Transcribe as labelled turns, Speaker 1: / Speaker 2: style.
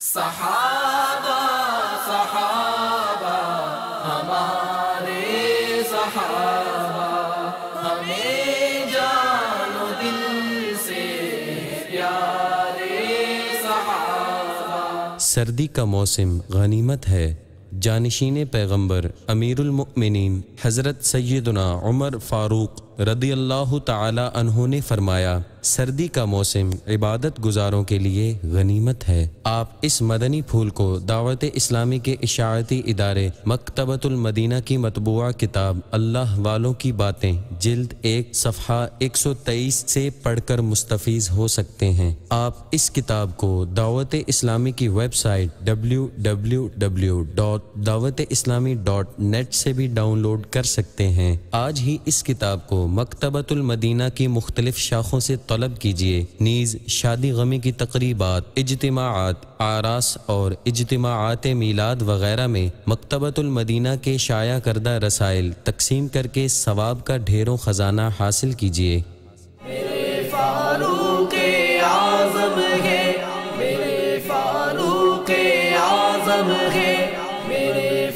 Speaker 1: सहाबा सहाबा, हमारे सहाबा, हमें जानो दिल से प्यारे सहाबा।
Speaker 2: सर्दी का मौसम गनीमत है। जानशीन पैगंबर अमीरुलमुमिनीन हज़रत सैदना उमर फ़ारूक रदी अल्लाह तहों ने फरमाया, सर्दी का मौसम इबादत गुजारों के लिए गनीमत है। आप इस मदनी फूल को दावत इस्लामी के इशारती इदारे मकतबतुलमदीना की मतबूा किताब अल्लाह वालों की बातें जिल्द एक सफ़ा 123 से पढ़कर मुस्तफ़ीज़ हो सकते हैं। आप इस किताब को दावत इस्लामी की website W W W dot Dawat Islami dot net से भी डाउनलोड कर सकते हैं। आज ही इस किताब को मकतबतुल मदीना की मुख्तलिफ़ शाखों से तलब कीजिए। नीज, शादी गमी की तकरीबात इजतमात आरास और इजतमात मीलाद वगैरह में मकतबतुल मदीना के शाया करदा रसाइल तकसीम करके सवाब का ढेरों ख़जाना हासिल कीजिए।
Speaker 1: मेरे आज़म है, मेरे